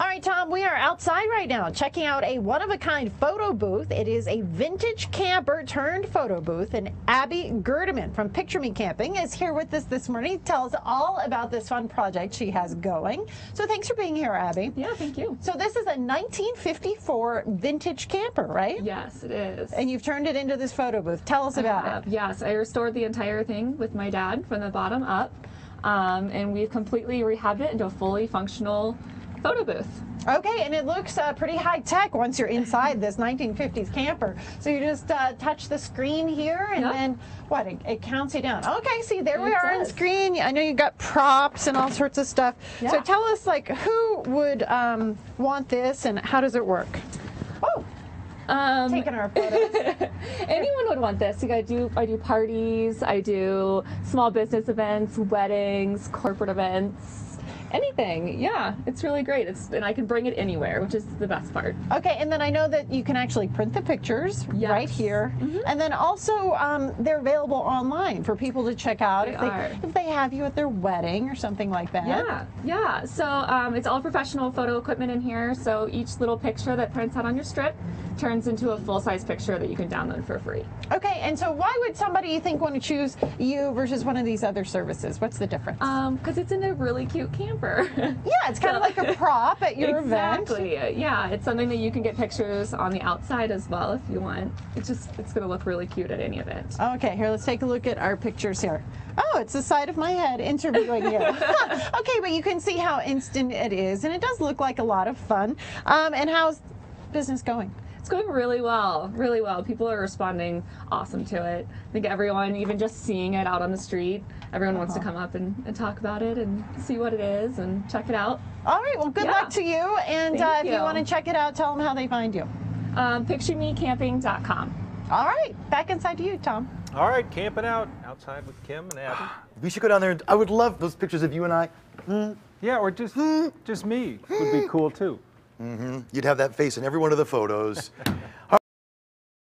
All right, Tom, we are outside right now checking out a one of a kind photo booth. It is a vintage camper turned photo booth, and Abby Gerdeman from Picture Me Camping is here with us this morning to tell us all about this fun project she has going. So thanks for being here, Abby. Yeah, thank you. So this is a 1954 vintage camper, right? Yes, it is. And you've turned it into this photo booth. Tell us about Uh, it. Yes, I restored the entire thing with my dad from the bottom up, um, and we've completely rehabbed it into a fully functional photo booth. Okay, and it looks uh, pretty high tech once you're inside this 1950s camper. So you just uh, touch the screen here, and Yep. then what? It, it counts you down. Okay, see, there we It are on screen. I know you got props and all sorts of stuff. So tell us, like, who would um, want this, and how does it work? Oh, Um, taking our photos. anyone would want this. Like I do, I do parties, I do small business events, weddings, corporate events, anything. Yeah, it's really great. It's and I can bring it anywhere, which is the best part. Okay, and then I know that you can actually print the pictures Yes. Mm-hmm. right here, and then also um, they're available online for people to check out They if they are. if they have you at their wedding or something like that. Yeah, yeah. So um, it's all professional photo equipment in here. So each little picture that prints out on your strip turns into a full size picture that you can download for free. Okay, and so why would somebody you think want to choose you versus one of these other services? What's the difference? Because it's in a really cute camper. yeah, it's kind of like a prop at your event. exactly. Yeah, it's something that you can get pictures on the outside as well if you want. It's just it's gonna look really cute at any event. Okay, here, let's take a look at our pictures here. Oh, it's the side of my head interviewing you. okay, but you can see how instant it is, and it does look like a lot of fun. Um, and how's business going? It's going really well, really well. People are responding awesome to it. I think everyone, even just seeing it out on the street, everyone wants to Uh-huh. come up and, and talk about it and see what it is and check it out. All right, well, good Yeah. luck to you. And uh, if you, you. want to check it out, tell them how they find you. Um, picturemecamping.com. All right, back inside to you, Tom. All right, camping out outside with Kim and Abby. We should go down there. And, I would love those pictures of you and I. Yeah, or just just me would be cool too. Mm-hmm. You'd have that face in every one of the photos.